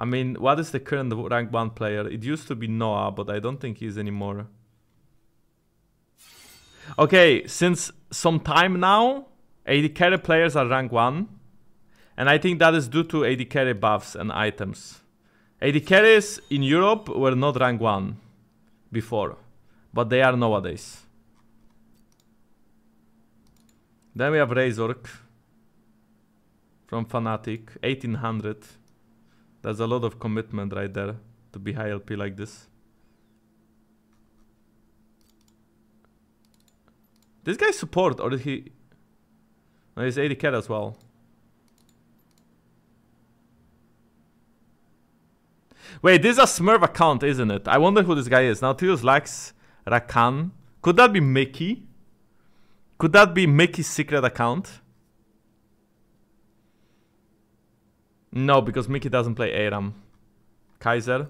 I mean, what is the current rank 1 player? It used to be Noah, but I don't think he is anymore. Okay, since some time now, AD carry players are rank 1. And I think that is due to AD carry buffs and items. AD carries in Europe were not rank 1 before, but they are nowadays. Then we have Razork from Fnatic, 1800. There's a lot of commitment right there to be high LP like this. This guy support or did he... No, he's 80 cat as well. Wait, this is a Smurf account, isn't it? I wonder who this guy is. Now, Nautilus lacks Rakan. Could that be Mikyx? Could that be Mikyx's secret account? No, because Mikyx doesn't play Aram. Kaiser.